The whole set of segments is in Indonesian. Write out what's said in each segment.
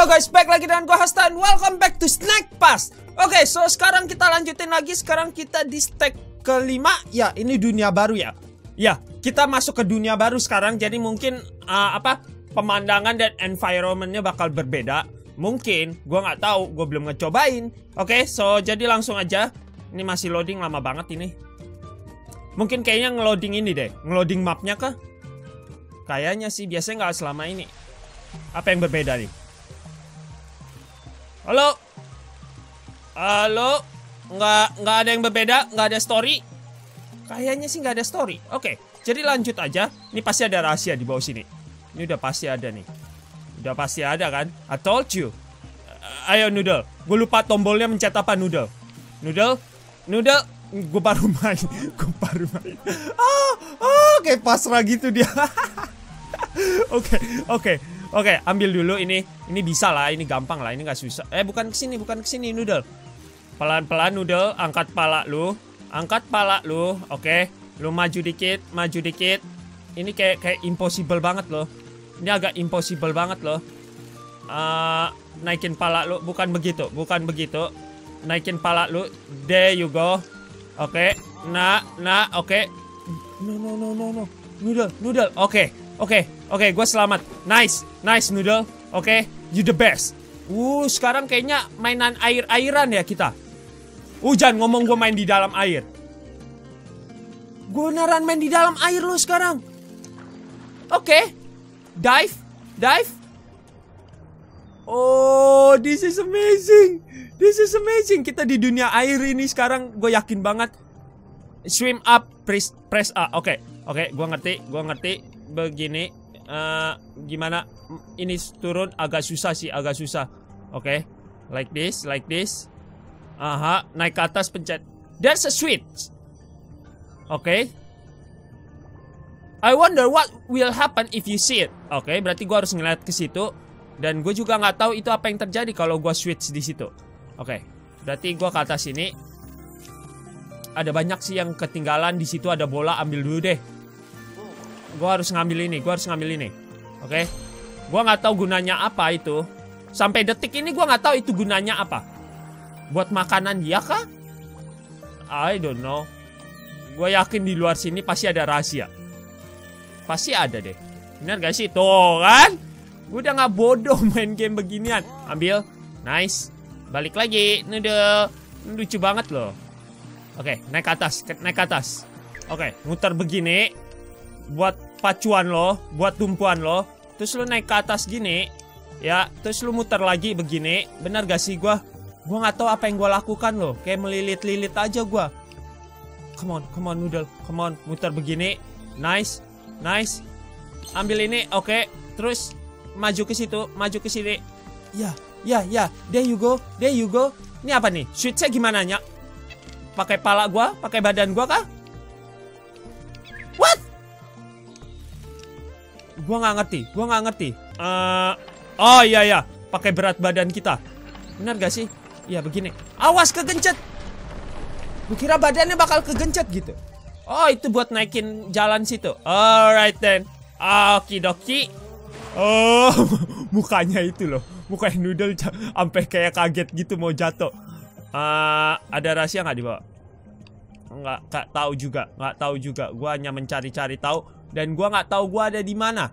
Halo guys, back lagi dengan gue Hastan Welcome back to Snack Pass. Oke, so sekarang kita lanjutin lagi. Sekarang kita di stack kelima. Ya, ini dunia baru ya. Ya, kita masuk ke dunia baru sekarang. Jadi mungkin, uh, apa Pemandangan dan environmentnya bakal berbeda. Mungkin, gue nggak tahu Gue belum ngecobain. Oke, so jadi langsung aja. Ini masih loading lama banget ini. Mungkin kayaknya ngeloading ini deh. Ngeloading mapnya kah? Kayaknya sih, biasanya nggak selama ini. Apa yang berbeda nih? Halo? Halo? Nggak, nggak ada yang berbeda? Nggak ada story? Kayaknya sih nggak ada story. Oke, jadi lanjut aja. Ini pasti ada rahasia di bawah sini. Ini udah pasti ada nih. Udah pasti ada kan? I told you. Uh, ayo Noodle. Gue lupa tombolnya mencet apa Noodle. Noodle? Noodle? Gue baru main. Gue baru main. Ah, ah, kayak pasrah gitu dia. Oke, oke. Oke, ambil dulu ini. Ini bisa lah, ini gampang lah, ini nggak susah. Eh, bukan ke sini, bukan ke sini, Noodle. Pelan-pelan, Noodle. Angkat pala lu. Angkat pala lu. Oke. Lu maju dikit, maju dikit. Ini kayak kayak impossible banget loh. Ini agak impossible banget loh. Uh, naikin pala lu. Bukan begitu, bukan begitu. Naikin pala lu. There you go. Oke. Nah, nah, oke. No, no, no, no, no. Noodle, Noodle. Oke. Oke, oke, gue selamat. Nice, nice Noodle. Oke, you the best. Uh, sekarang kayaknya mainan air-airan ya kita. Uh, jangan ngomong gue main di dalam air. Gue beneran main di dalam air lo sekarang. Oke, dive, dive. Oh, this is amazing. This is amazing. Kita di dunia air ini sekarang gue yakin banget. Swim up, press, press A. Oke, oke, gue ngerti, gue ngerti begini uh, gimana? Ini turun agak susah sih agak susah. Oke okay. like this like this. Aha naik ke atas pencet. There's a switch. Oke. Okay. I wonder what will happen if you see it. Oke okay, berarti gue harus ngeliat ke situ. Dan gue juga nggak tahu itu apa yang terjadi kalau gue switch di situ. Oke okay. berarti gue ke atas ini. Ada banyak sih yang ketinggalan di situ ada bola ambil dulu deh Gue harus ngambil ini, gue harus ngambil ini. Oke. Okay? Gue nggak tahu gunanya apa itu. Sampai detik ini gue nggak tahu itu gunanya apa. Buat makanan dia kah? I don't know. Gue yakin di luar sini pasti ada rahasia. Pasti ada deh. Bener gak sih? Tuh kan? Gue udah gak bodoh main game beginian. Ambil. Nice. Balik lagi. Noodle. Lucu banget loh. Oke, naik ke atas. Naik ke atas. Oke, muter begini buat pacuan lo, buat tumpuan lo, terus lo naik ke atas gini, ya, terus lo muter lagi begini, benar gak sih gua? Gua nggak tahu apa yang gua lakukan lo, kayak melilit-lilit aja gua. Come on, come on noodle, come on, muter begini, nice, nice. Ambil ini, oke, okay. terus maju ke situ, maju ke sini. Ya, ya, ya, there you go, there you go. Ini apa nih? Switchnya gimana nya? Pakai pala gua, pakai badan gua kah? Gua nggak ngerti, gua nggak ngerti. Uh, oh iya ya, pakai berat badan kita. Benar gak sih? Iya begini. Awas kegencet. Kira badannya bakal kegencet gitu. Oh itu buat naikin jalan situ. Alright then. Oke doki. Oh mukanya itu loh. Mukanya noodle sampai kayak kaget gitu mau jatuh. Uh, ada rahasia nggak di bawah? Nggak, nggak tahu juga, nggak tahu juga. Gua hanya mencari-cari tahu dan gua nggak tahu gua ada di mana.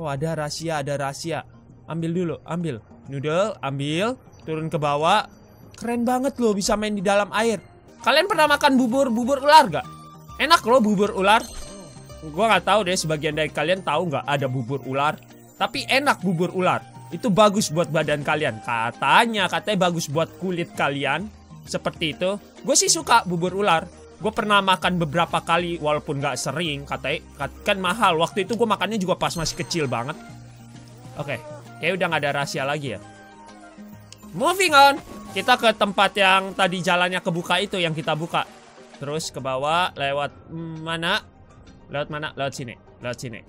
Oh, ada rahasia, ada rahasia. Ambil dulu, ambil. Noodle, ambil. Turun ke bawah. Keren banget loh bisa main di dalam air. Kalian pernah makan bubur bubur ular gak? Enak loh bubur ular. Gua nggak tahu deh sebagian dari kalian tahu nggak ada bubur ular. Tapi enak bubur ular. Itu bagus buat badan kalian. Katanya, katanya bagus buat kulit kalian. Seperti itu. Gue sih suka bubur ular gue pernah makan beberapa kali walaupun gak sering katanya kan mahal. Waktu itu gue makannya juga pas masih kecil banget. Oke okay, kayak udah gak ada rahasia lagi ya. Moving on. Kita ke tempat yang tadi jalannya kebuka itu yang kita buka. Terus ke bawah lewat mana? Lewat mana? Lewat sini lewat sini.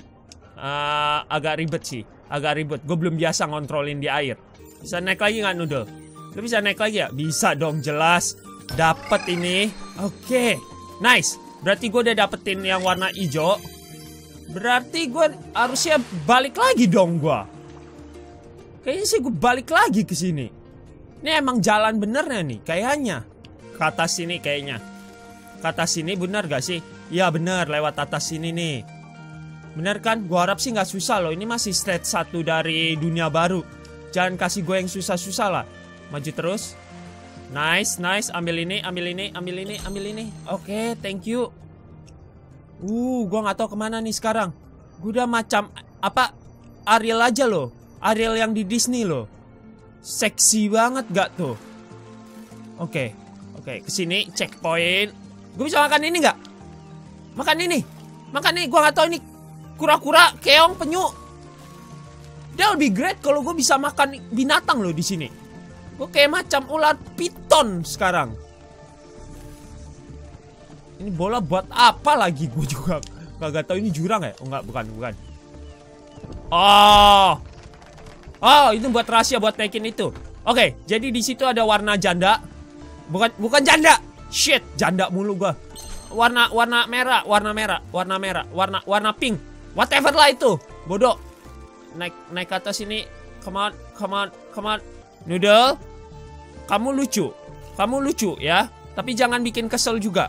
Uh, agak ribet sih agak ribet. Gue belum biasa ngontrolin di air. Bisa naik lagi nggak noodle lu bisa naik lagi ya? Bisa dong jelas Dapat ini. Oke. Okay. Nice. Berarti gue udah dapetin yang warna hijau. Berarti gue harusnya balik lagi dong gue. Kayaknya sih gue balik lagi ke sini. Ini emang jalan benernya nih, kayaknya. Ke atas sini kayaknya. Ke atas sini bener gak sih? Ya bener, lewat atas sini nih. Bener kan? Gue harap sih nggak susah loh. Ini masih stage satu dari dunia baru. Jangan kasih gue yang susah-susah lah. Maju terus. Nice, nice. Ambil ini, ambil ini, ambil ini, ambil ini. Oke, okay, thank you. Uh, gue nggak tahu ke mana nih sekarang. Gue udah macam apa? Ariel aja loh. Ariel yang di Disney loh. Seksi banget gak tuh? Oke, okay. oke. Okay, ke sini checkpoint. Gue bisa makan ini nggak? Makan ini. Makan ini. Gue nggak tahu ini kura-kura, keong, penyu. Dia lebih great kalau gue bisa makan binatang loh di sini. Gue kayak macam ular piton sekarang. Ini bola buat apa lagi? Gue juga gak tahu ini jurang ya? Oh enggak, bukan, bukan. Oh. Oh, itu buat rahasia buat naikin itu. Oke, jadi di situ ada warna janda. Bukan bukan janda. Shit, janda mulu gua. Warna warna merah, warna merah, warna merah, warna warna pink. Whatever lah itu. Bodoh. Naik naik ke atas ini. Come on, come on, come on. Noodle. Kamu lucu. Kamu lucu ya. Tapi jangan bikin kesel juga.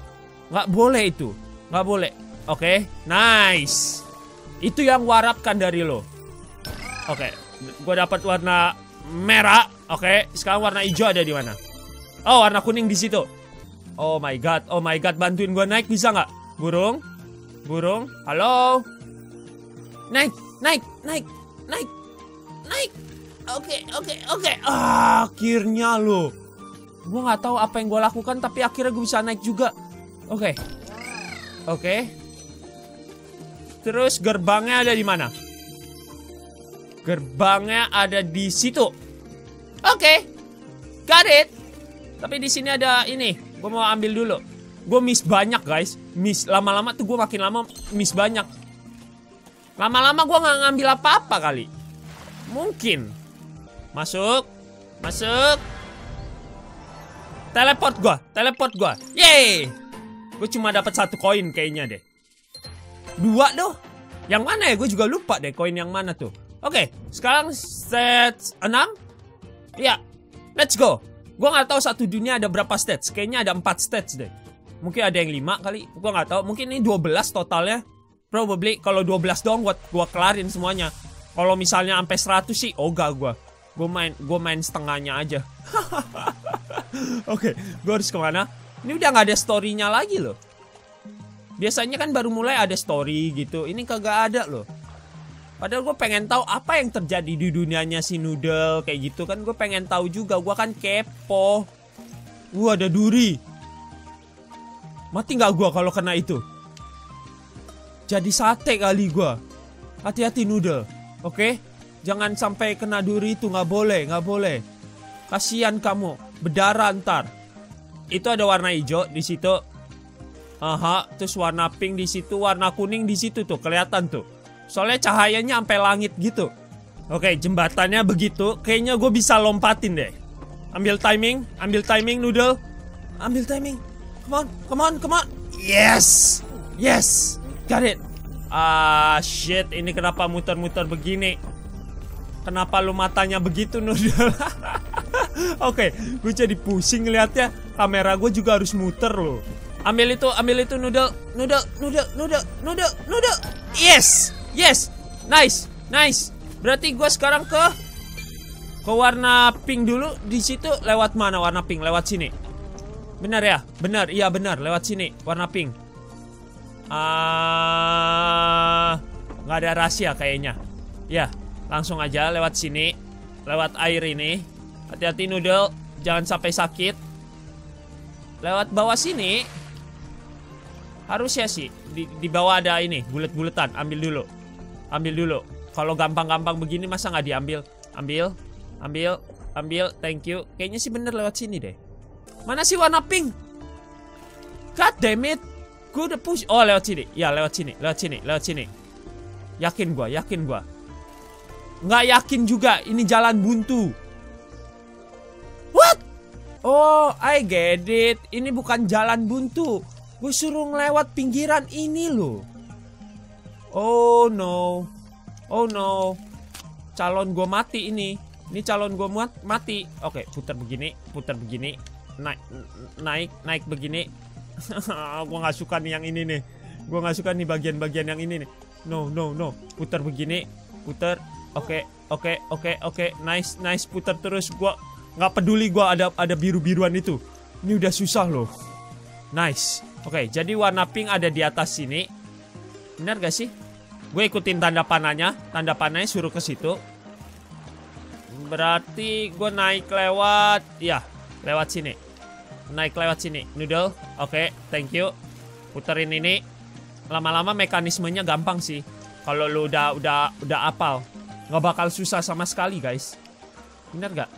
Nggak boleh itu. Nggak boleh. Oke, okay. nice. Itu yang warapkan dari lo. Oke, okay. gue dapat warna merah. Oke, okay. sekarang warna hijau ada di mana? Oh, warna kuning di situ. Oh my god, oh my god, bantuin gue naik bisa nggak? Burung, burung, halo. Naik, naik, naik, naik, naik. Oke, oke, oke. Akhirnya lo. Gue nggak tahu apa yang gue lakukan, tapi akhirnya gue bisa naik juga. Oke. Okay. Oke. Okay. Terus gerbangnya ada di mana? Gerbangnya ada di situ. Oke. Okay. Got it. Tapi di sini ada ini. Gue mau ambil dulu. Gue miss banyak guys. Miss lama-lama tuh gue makin lama miss banyak. Lama-lama gue nggak ngambil apa-apa kali. Mungkin. Masuk. Masuk. Teleport gue. Teleport gue. Yeay. Gue cuma dapat satu koin kayaknya deh. Dua doh. Yang mana ya? Gue juga lupa deh koin yang mana tuh. Oke, sekarang set 6. Ya, let's go. Gue nggak tahu satu dunia ada berapa stats. Kayaknya ada 4 stats deh. Mungkin ada yang 5 kali. Gue nggak tahu. Mungkin ini 12 totalnya. Probably kalau 12 dong buat gue kelarin semuanya. Kalau misalnya sampai 100 sih, ogah gue. Gue main gue main setengahnya aja. Oke, okay, gue harus ke mana? Ini udah nggak ada storynya lagi loh. Biasanya kan baru mulai ada story gitu. Ini kagak ada loh. Padahal gue pengen tahu apa yang terjadi di dunianya si Noodle kayak gitu kan. Gue pengen tahu juga. Gue kan kepo. Wah ada duri. Mati nggak gue kalau kena itu? Jadi sate kali gue. Hati-hati Noodle. Oke? Okay? Jangan sampai kena duri itu nggak boleh, nggak boleh. Kasihan kamu, berdarah ntar itu ada warna hijau di situ. Aha, terus warna pink di situ, warna kuning di situ tuh kelihatan tuh. Soalnya cahayanya sampai langit gitu. Oke, jembatannya begitu. Kayaknya gue bisa lompatin deh. Ambil timing, ambil timing noodle. Ambil timing. Come on, come on, come on. Yes. Yes. Got it. Ah, shit, ini kenapa muter-muter begini? Kenapa lu matanya begitu noodle? Oke, okay, gue jadi pusing ngeliatnya. Kamera gue juga harus muter loh. Ambil itu, ambil itu noodle, noodle, noodle, noodle, noodle, noodle. Yes, yes, nice, nice. Berarti gue sekarang ke ke warna pink dulu. Di situ lewat mana warna pink? Lewat sini. Benar ya? Benar, iya benar. Lewat sini, warna pink. Ah, uh, nggak ada rahasia kayaknya. Ya, langsung aja lewat sini, lewat air ini. Hati-hati noodle, jangan sampai sakit. Lewat bawah sini harusnya sih di, di bawah ada ini bulet-buletan. Ambil dulu, ambil dulu. Kalau gampang-gampang begini masa nggak diambil? Ambil, ambil, ambil. Thank you. Kayaknya sih bener lewat sini deh. Mana sih warna pink? God damn it. Gue udah push. Oh lewat sini. Ya lewat sini, lewat sini, lewat sini. Yakin gua, yakin gua. Nggak yakin juga. Ini jalan buntu. What? Oh, I get it. Ini bukan jalan buntu. Gue suruh ngelewat pinggiran ini loh. Oh no. Oh no. Calon gue mati ini. Ini calon gue muat mati. Oke, putar begini, putar begini, naik naik naik begini. gue nggak suka nih yang ini nih. Gue nggak suka nih bagian-bagian yang ini nih. No, no, no. Putar begini, putar. Oke, oke, oke, oke. Nice, nice. Putar terus. Gue nggak peduli. Gue ada ada biru-biruan itu. Ini udah susah loh. Nice. Oke, jadi warna pink ada di atas sini. Benar gak sih? Gue ikutin tanda panahnya. Tanda panahnya suruh ke situ. Berarti gue naik lewat Ya lewat sini Naik lewat sini Noodle Oke okay, thank you Puterin ini Lama-lama mekanismenya gampang sih Kalau lu udah udah udah apal Gak bakal susah sama sekali guys Bener gak?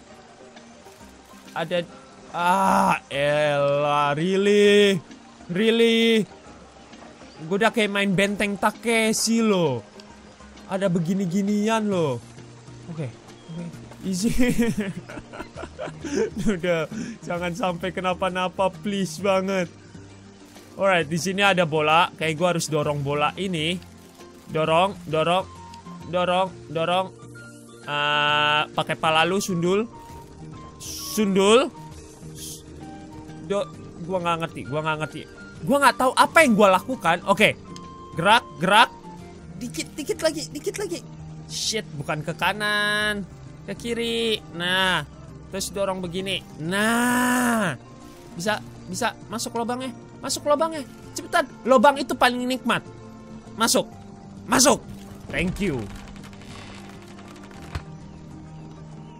Ada Ah elah Really Really Gue udah kayak main benteng Takeshi loh Ada begini-ginian loh Oke okay. okay. Easy. Udah, jangan sampai kenapa-napa please banget. Alright, di sini ada bola. Kayak gue harus dorong bola ini. Dorong, dorong, dorong, dorong. Uh, pakai pala lu sundul. Sundul. Do, gua nggak ngerti, gua nggak ngerti. Gua nggak tahu apa yang gua lakukan. Oke. Okay. Gerak, gerak. Dikit, dikit lagi, dikit lagi. Shit, bukan ke kanan ke kiri. Nah, terus dorong begini. Nah, bisa bisa masuk lubangnya, masuk lubangnya. Cepetan, lubang itu paling nikmat. Masuk, masuk. Thank you.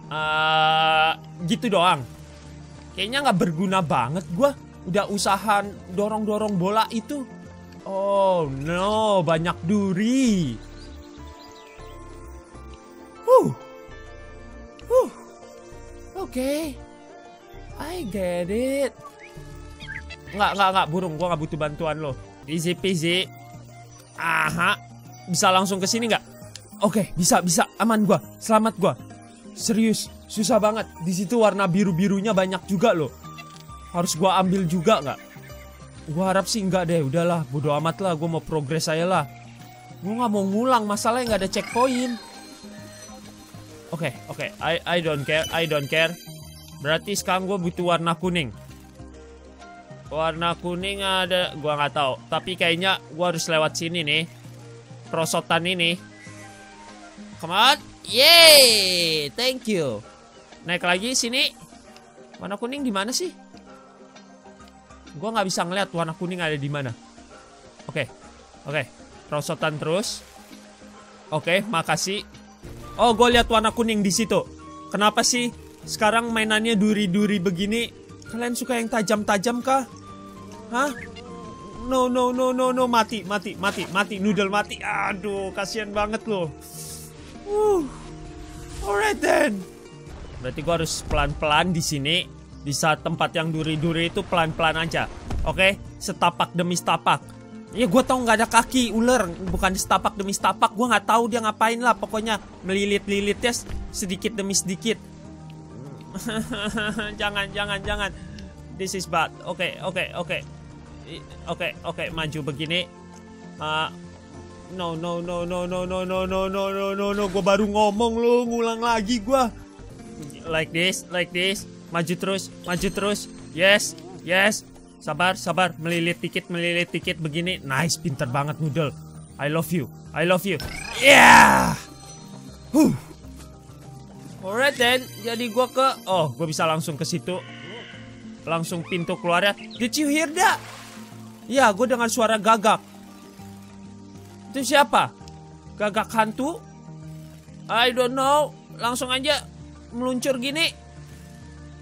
Uh, gitu doang. Kayaknya nggak berguna banget gua. Udah usaha dorong-dorong bola itu. Oh no, banyak duri. Huh. Huh. Oke. Okay. I get it. Nggak, nggak, nggak. Burung, gua nggak butuh bantuan lo. Easy peasy. Aha. Bisa langsung ke sini nggak? Oke, okay, bisa, bisa. Aman gua. Selamat gua. Serius, susah banget. Di situ warna biru-birunya banyak juga loh. Harus gua ambil juga nggak? Gua harap sih enggak deh. Udahlah, bodo amat lah. Gua mau progres saya lah. Gua nggak mau ngulang. Masalahnya nggak ada checkpoint. Oke, okay, oke. Okay. I I don't care. I don't care. Berarti sekarang gue butuh warna kuning. Warna kuning ada, gue nggak tahu. Tapi kayaknya gue harus lewat sini nih. Perosotan ini. Come on. Yeay, thank you. Naik lagi sini. Warna kuning di mana sih? Gue nggak bisa ngeliat warna kuning ada di mana. Oke, okay. oke. Okay. Perosotan terus. Oke, okay, makasih. Oh, gue lihat warna kuning di situ. Kenapa sih sekarang mainannya duri-duri begini? Kalian suka yang tajam-tajam kah? Hah? No, no, no, no, no, mati, mati, mati, mati, noodle mati. Aduh, kasihan banget loh. Uh. Alright then. Berarti gue harus pelan-pelan di sini. Di saat tempat yang duri-duri itu pelan-pelan aja. Oke, okay? setapak demi setapak. Ya gue tau nggak ada kaki ular Bukan setapak demi setapak Gue nggak tahu dia ngapain lah Pokoknya melilit-lilitnya sedikit demi sedikit Jangan jangan jangan This is bad Oke okay, oke okay, oke okay. Oke oke maju begini uh, No no no no no no no no no no no no Gue baru ngomong lo Ngulang lagi gue Like this like this Maju terus maju terus Yes yes Sabar, sabar. Melilit dikit, melilit dikit begini. Nice, pinter banget Noodle. I love you. I love you. Yeah. Huh. Alright then. Jadi gua ke Oh, gua bisa langsung ke situ. Langsung pintu keluarnya. Did you hear that? Ya, gue dengar suara gagak. Itu siapa? Gagak hantu? I don't know. Langsung aja meluncur gini.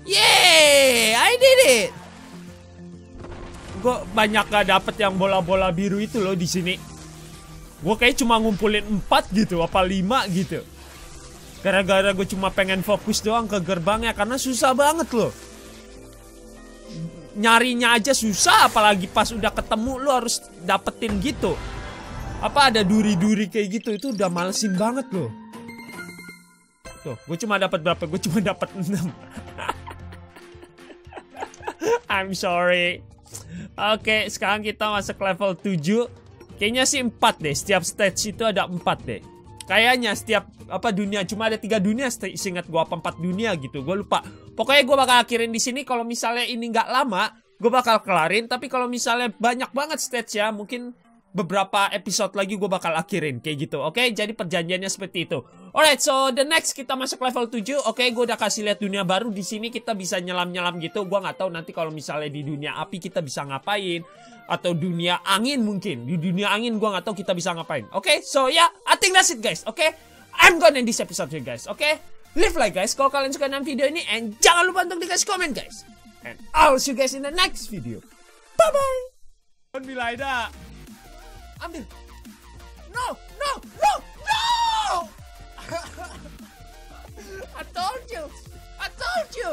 Yeay, I did it gue banyak gak dapet yang bola-bola biru itu loh di sini. Gue kayak cuma ngumpulin 4 gitu, apa 5 gitu. Gara-gara gue cuma pengen fokus doang ke gerbangnya karena susah banget loh. Nyarinya aja susah apalagi pas udah ketemu lo harus dapetin gitu. Apa ada duri-duri kayak gitu itu udah malesin banget loh. Tuh, gue cuma dapat berapa? Gue cuma dapat 6. I'm sorry. Oke, sekarang kita masuk level 7. Kayaknya sih 4 deh. Setiap stage itu ada 4 deh. Kayaknya setiap apa dunia cuma ada tiga dunia seingat gue apa empat dunia gitu gue lupa pokoknya gue bakal akhirin di sini kalau misalnya ini nggak lama gue bakal kelarin. Tapi kalau misalnya banyak banget stage ya mungkin beberapa episode lagi gue bakal akhirin kayak gitu oke? Jadi perjanjiannya seperti itu. Alright so the next kita masuk level 7 oke? Gue udah kasih lihat dunia baru. Di sini kita bisa nyelam nyelam gitu. Gue nggak tahu nanti kalau misalnya di dunia api kita bisa ngapain atau dunia angin mungkin. Di dunia angin gue nggak tahu kita bisa ngapain oke? So ya yeah, I think that's it guys oke? I'm gonna end this episode here guys oke leave like guys kalau kalian suka dengan video ini and jangan lupa untuk dikasih komen guys. And I'll see you guys in the next video. Bye bye Bilaida ambil. No no no no! I told you. I told you